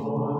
O